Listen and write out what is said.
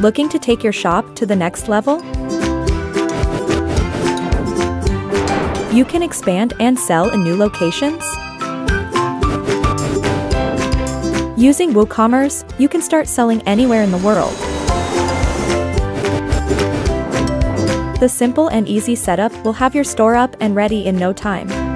Looking to take your shop to the next level? You can expand and sell in new locations. Using WooCommerce, you can start selling anywhere in the world. The simple and easy setup will have your store up and ready in no time.